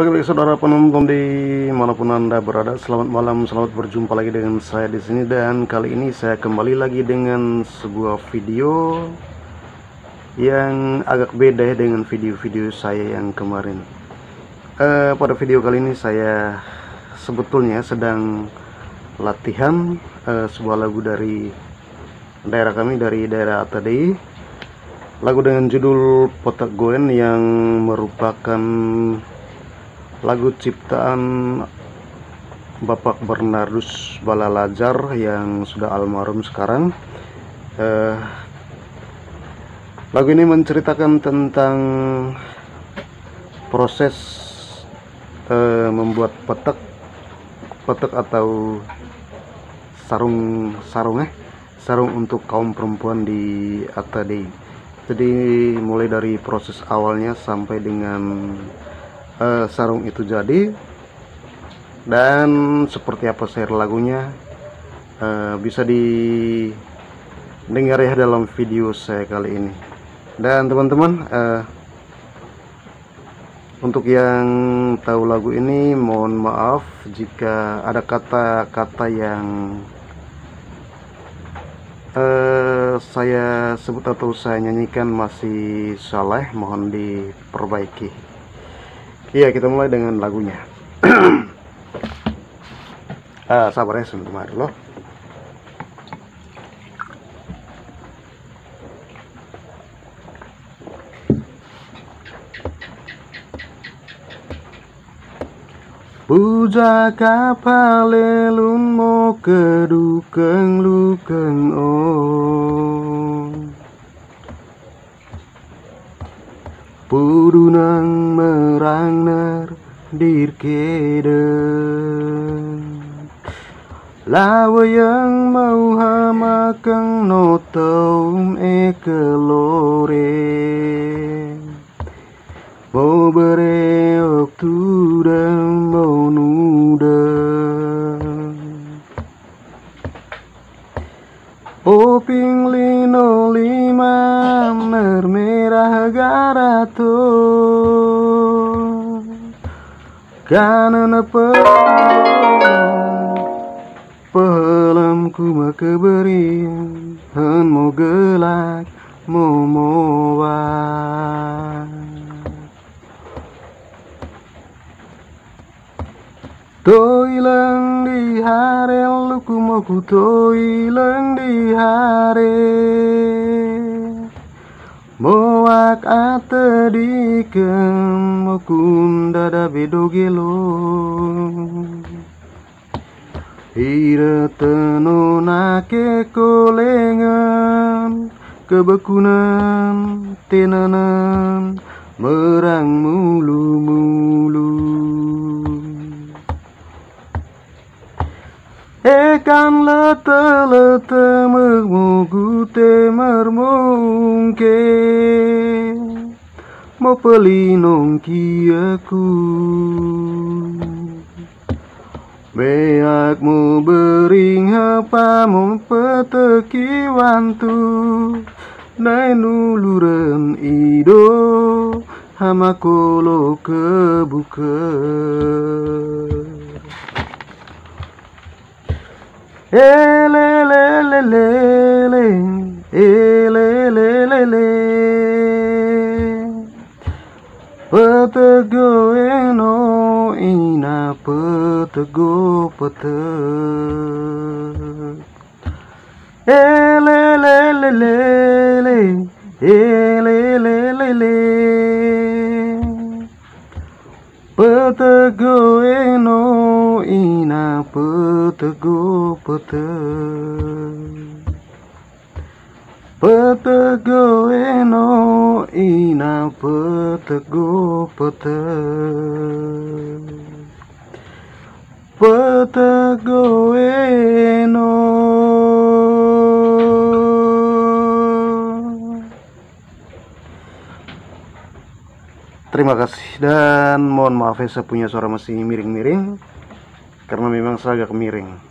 Oke baik saudara penonton di mana pun anda berada selamat malam selamat berjumpa lagi dengan saya di sini. Dan kali ini saya kembali lagi dengan sebuah video yang agak beda ya dengan video-video saya yang kemarin. Uh, pada video kali ini saya sebetulnya sedang latihan uh, sebuah lagu dari daerah kami dari daerah Atadi lagu dengan judul Potak Goen yang merupakan lagu ciptaan Bapak Bernardus Balalajar yang sudah almarhum sekarang eh, lagu ini menceritakan tentang proses eh, membuat petek petek atau sarung sarung eh sarung untuk kaum perempuan di Atadi jadi mulai dari proses awalnya sampai dengan uh, sarung itu jadi. Dan seperti apa share lagunya? Uh, bisa didengar ya dalam video saya kali ini. Dan teman-teman uh, untuk yang tahu lagu ini mohon maaf jika ada kata-kata yang uh, saya sebut atau saya nyanyikan masih salah. Mohon diperbaiki Iya kita mulai dengan lagunya. Ah, Sabar ya sebentar dulu Puja kapalelun mo kedukeng lukeng oh Pudunang merangner dirkeden Lawa yang mau hamakang notom e kelore. Mau bereok tudang mau nuda. Oping lino lima mermerah garato Kanan apa Pelamku makeberi Han mo gelak mo moa Tôi lang di hare luku moku tôi lang di Moak ate di kem mokunda da bedogelo Ira tenonake kolengan Kebekunan tenanan Merang mulu-mulu Ekan lete-lete mermugu te mermungke Mo pelinong kiaku. Beak mo bering mo peteki wantu. Nai nuluren ido Hamakolo kebuka Patego eno ina patego pata. Ele le le le le Petegueno ina petegu pete. Petegueno ina petegu pete. Petegueno Terima kasih dan mohon maaf ya saya punya suara masih miring-miring karena memang saya agak miring.